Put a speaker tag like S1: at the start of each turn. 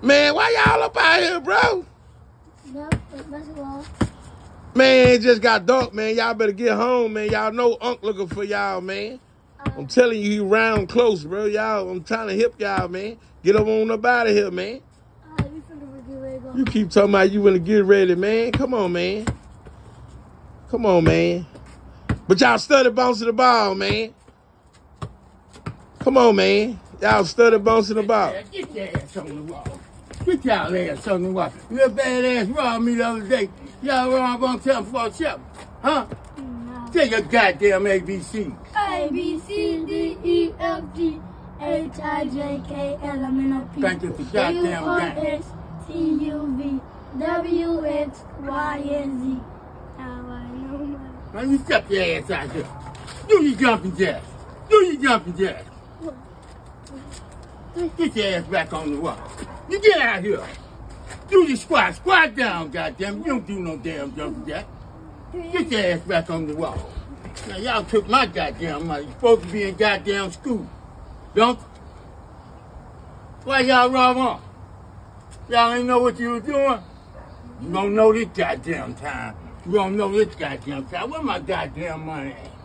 S1: Man, why y'all up out here, bro?
S2: No, basketball.
S1: Man, it just got dark, man. Y'all better get home, man. Y'all know Unc looking for y'all, man. I'm telling you, he round close, bro. Y'all, I'm trying to help y'all, man. Get up on up out of here, man.
S2: Uh, we get ready.
S1: You keep talking about you want to get ready, man. Come on, man. Come on, man. But y'all study bouncing the ball, man. Come on, man. Y'all study bouncing the ball.
S3: Get your ass on the wall. Get y'all ass on the wall. Little badass robbed me the other day. Y'all wrong gonna tell him for a chip. Huh?
S2: No.
S3: Tell your goddamn ABC.
S2: A B C D E F G H I J K L M N O P
S3: Thank you for goddamn
S2: Q R. S T U V W X Y and Z. Now I know my.
S3: Man, you step your ass out here. Do your jumping jacks. Do your jumping jacks. Get your ass back on the wall. You get out here. Do your squat. Squat down, goddamn. You don't do no damn jumping jack. Get your ass back on the wall. Now y'all took my goddamn money. You supposed to be in goddamn school. Don't? Why y'all wrong on? Y'all ain't know what you was doing? You don't know this goddamn time. You don't know this goddamn time. Where my goddamn money at?